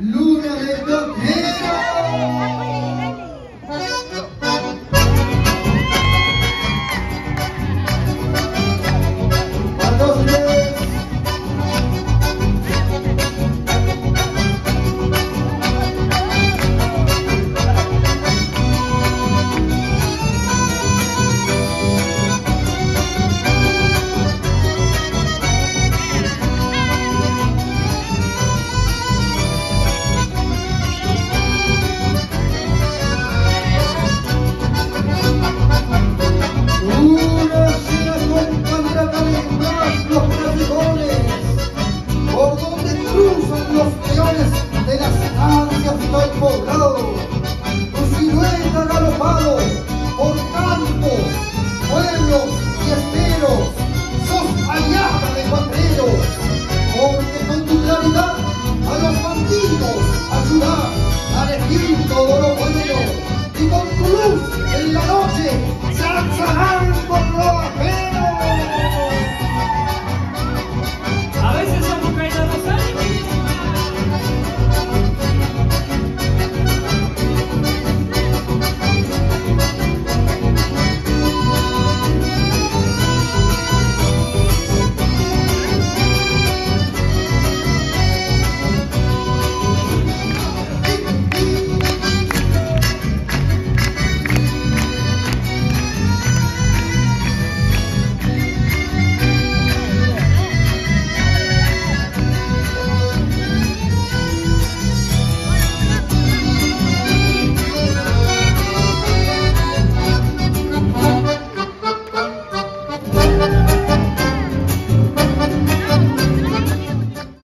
Luna de Toquero. los por donde cruzan los peones de las ansias del poblado, tu silueta galopado por campos, pueblos y esteros, sos aliada de cuatreros, porque con tu claridad a los bandidos ayudás a elegir todo